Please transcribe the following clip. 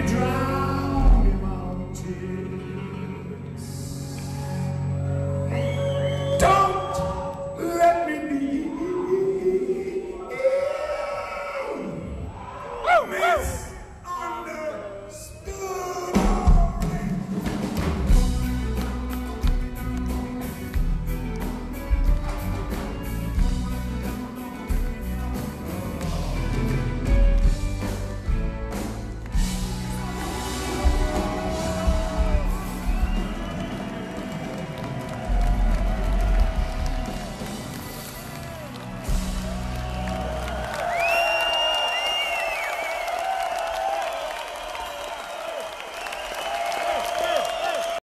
every.